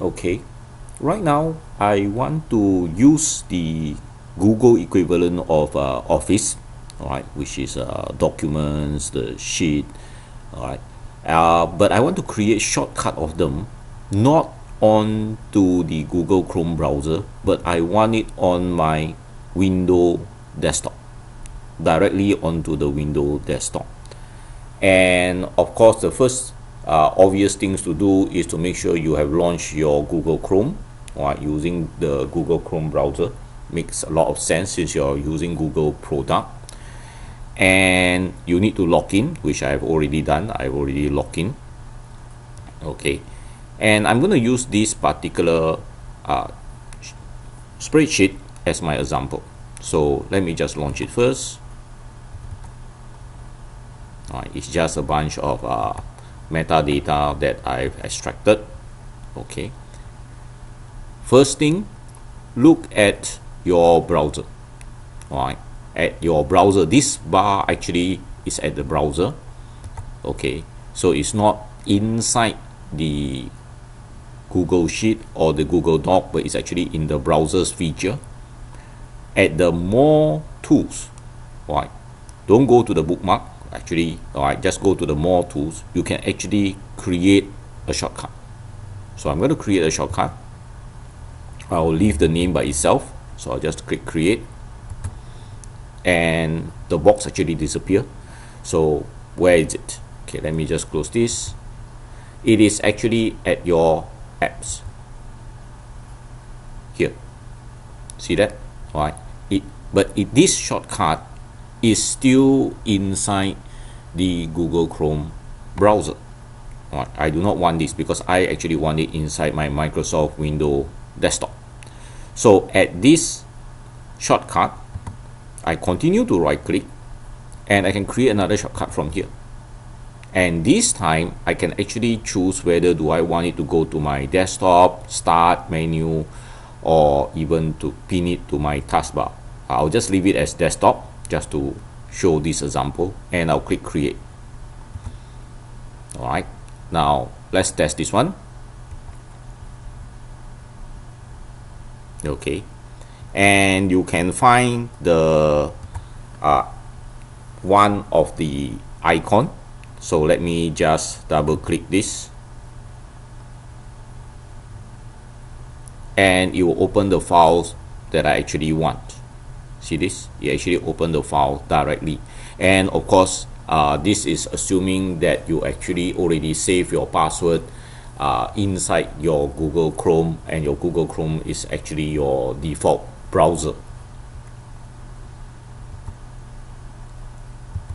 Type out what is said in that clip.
okay. Right now I want to use the Google equivalent of uh, Office alright which is uh, documents the sheet alright. Uh, but I want to create shortcut of them not on to the Google Chrome browser but I want it on my window desktop directly onto the window desktop. And of course the first uh, obvious things to do is to make sure you have launched your Google Chrome or using the Google Chrome browser. Makes a lot of sense since you're using Google product. And you need to log in which I've already done. I've already logged in. Okay. And I'm going to use this particular uh, spreadsheet as my example. So let me just launch it first. It's just a bunch of uh, metadata that I've extracted. Okay. First thing look at your browser. Alright. At your browser. This bar actually is at the browser. Okay. So it's not inside the Google Sheet or the Google Doc but it's actually in the browser's feature. At the more tools. Right don't go to the bookmark actually alright just go to the more tools. You can actually create a shortcut. So I'm going to create a shortcut. I'll leave the name by itself. So I'll just click create. And the box actually disappear. So where is it? Okay let me just close this. It is actually at your apps. Here. See that? All right it but it, this shortcut is still inside the Google Chrome browser. I do not want this because I actually want it inside my Microsoft Windows desktop. So at this shortcut I continue to right click and I can create another shortcut from here. And this time I can actually choose whether do I want it to go to my desktop start menu or even to pin it to my taskbar. I'll just leave it as desktop just to show this example and I'll click create. Alright now let's test this one. Okay and you can find the uh, one of the icon. So let me just double click this. And it will open the files that I actually want see this? It actually open the file directly. And of course uh, this is assuming that you actually already save your password uh, inside your Google Chrome and your Google Chrome is actually your default browser